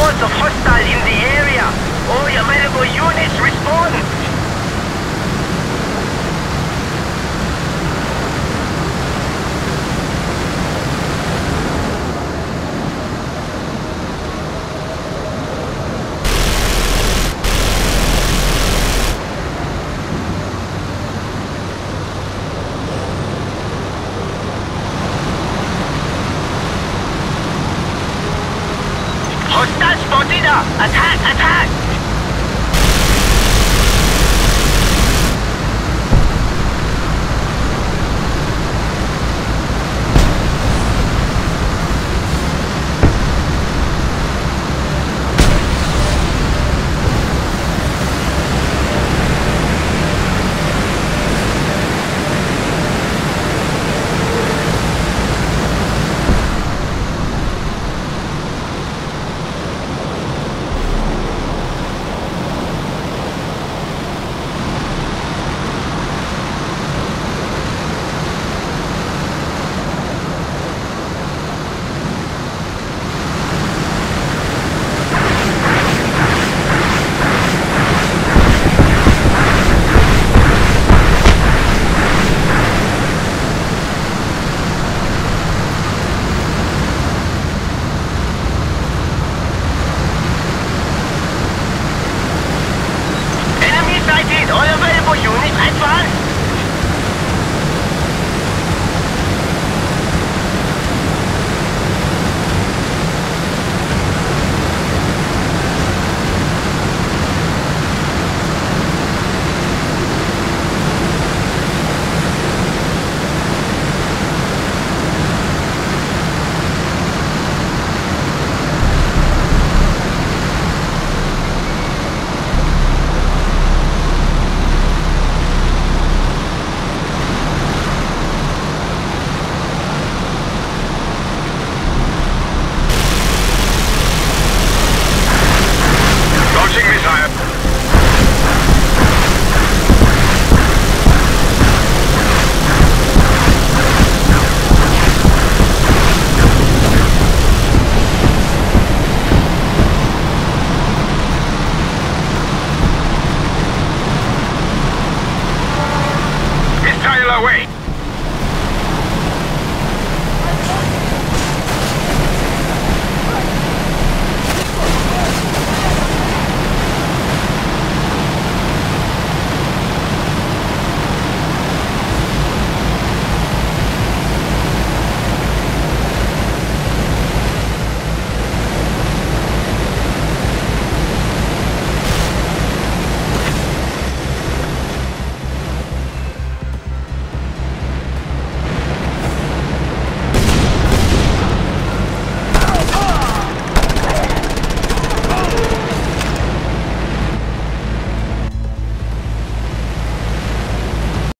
Reports of hostile in the area. All available Hostile spotted! Attack! Attack!